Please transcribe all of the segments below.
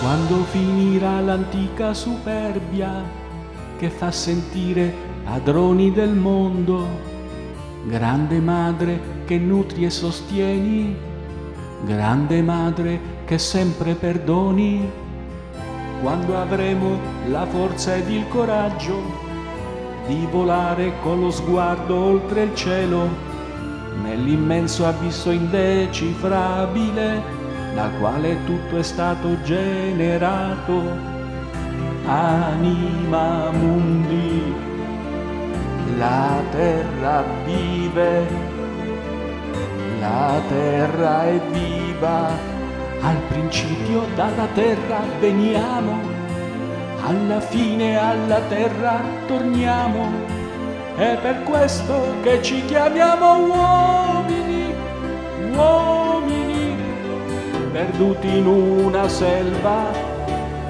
Quando finirà l'antica superbia che fa sentire padroni del mondo, grande madre che nutri e sostieni, grande madre che sempre perdoni, quando avremo la forza ed il coraggio di volare con lo sguardo oltre il cielo, nell'immenso abisso indecifrabile dal quale tutto è stato generato, anima mundi, la terra vive, la terra è viva, al principio dalla terra veniamo, alla fine alla terra torniamo, è per questo che ci chiamiamo uomini, uomini, perduti in una selva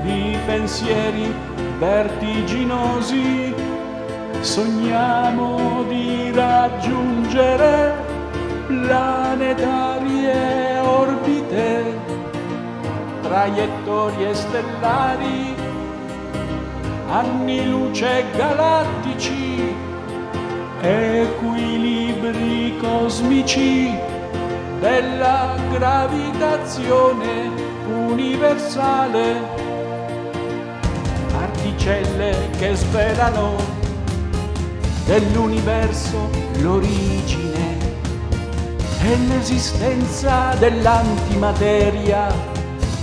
di pensieri vertiginosi, sogniamo di raggiungere planetarie orbite, traiettorie stellari, anni luce galattici, equilibri cosmici della gravitazione universale, particelle che svelano dell'universo l'origine e l'esistenza dell'antimateria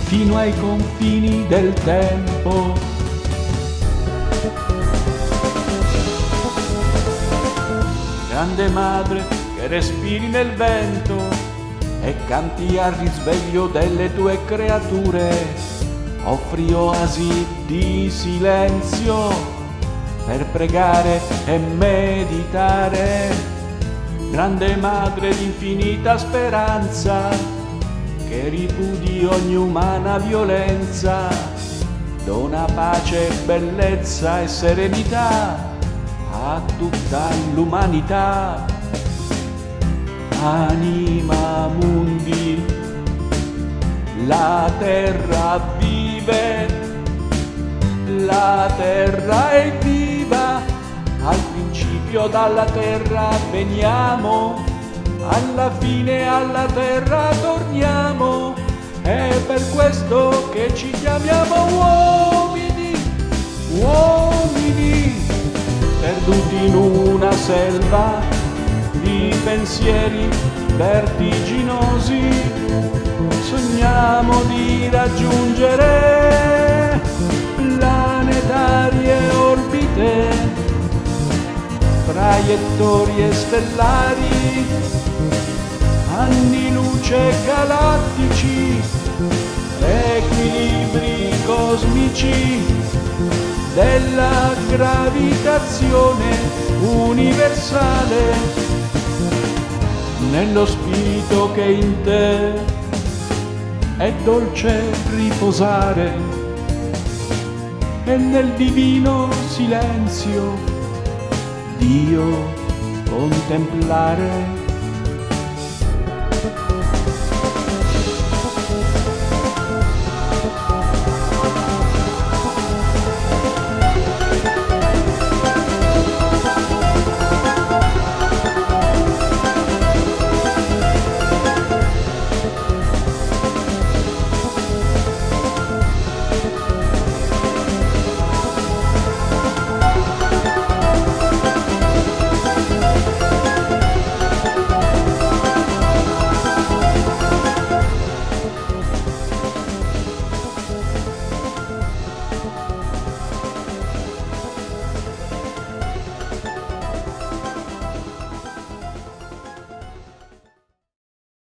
fino ai confini del tempo. Grande madre che respiri nel vento e canti al risveglio delle tue creature, offri oasi di silenzio per pregare e meditare. Grande madre di infinita speranza, che ripudi ogni umana violenza, dona pace, bellezza e serenità a tutta l'umanità. Anima mundi, la terra vive, la terra è viva, al principio dalla terra veniamo, alla fine alla terra torniamo, è per questo che ci chiamiamo uomini, uomini, perduti in una selva di pensieri vertiginosi, sogniamo di raggiungere planetarie orbite, traiettorie stellari, anni luce galattici, equilibri cosmici della gravitazione universale. Nello spirito che in te è dolce riposare e nel divino silenzio Dio contemplare.